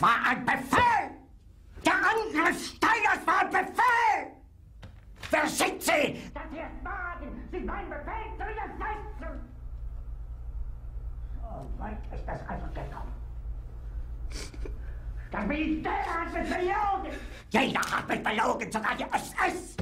Das war ein Befehl! Der Angriff Steiners war ein Befehl! Wer sind Sie? Dass Sie es wagen, sich mein Befehl zu widersetzen! So weit ist das also gekommen. Das Militär hat mich belogen! Jeder hat mich belogen, sogar die SS!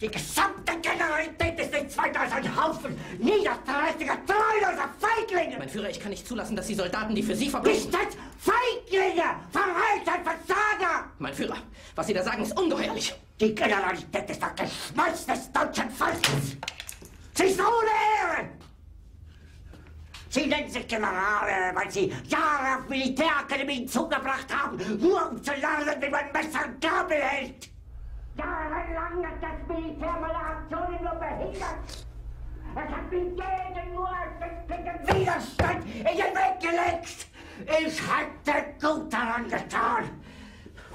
Die gesamte Generalität ist nichts weiter als ein Haufen niederträchtiger, treuloser Feiglinge! Mein Führer, ich kann nicht zulassen, dass die Soldaten, die für Sie verbringen... Nicht als Feiglinge! Verreiter, Versager! Mein Führer, was Sie da sagen, ist ungeheuerlich. Die Generalität ist das Geschmolz des deutschen Volkes! Sie ist ohne Ehre! Sie nennen sich Generale, weil Sie Jahre auf Militärakademien zugebracht haben, nur um zu lernen, wie man Messer und Gabel hält! Jahrelang hat das Militär meine Aktionen nur behindert! Es hat mir jeden nur ersichtlichen Widerstand in den Weg gelegt! Ich hätte gut daran getan,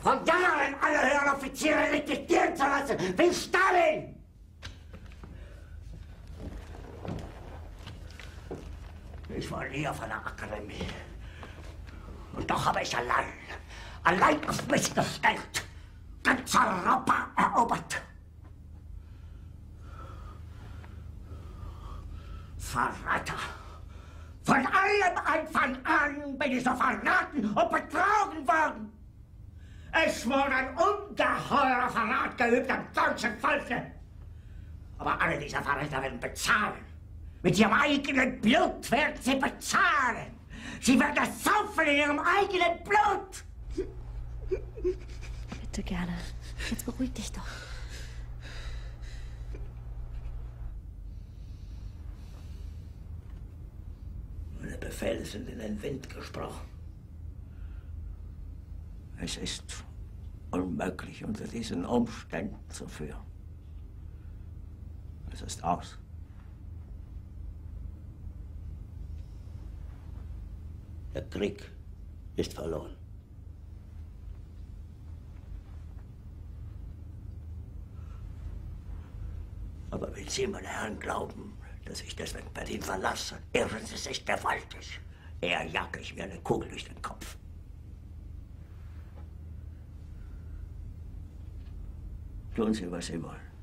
von Jahren alle höheren Offiziere liquidieren zu lassen, wie Stalin! Ich war nie auf einer Akademie. Und doch habe ich allein, allein auf mich gestellt, ganz Europa erobert. Verräter! Von allem Anfang an bin ich so verraten und betrogen worden. Es wurde ein ungeheurer Verrat geübt am deutschen Volke. Aber alle diese Verräter werden bezahlen. Mit ihrem eigenen Blut werden sie bezahlen. Sie werden es saufen in ihrem eigenen Blut. Bitte gerne. Jetzt beruhig dich doch. Meine Befehle sind in den Wind gesprochen. Es ist unmöglich, unter diesen Umständen zu führen. Es ist aus. Der Krieg ist verloren. Aber wenn Sie, meine Herren, glauben, dass ich deswegen Berlin verlasse, irren Sie sich gewaltig. Eher jage ich mir eine Kugel durch den Kopf. Tun Sie, was Sie wollen.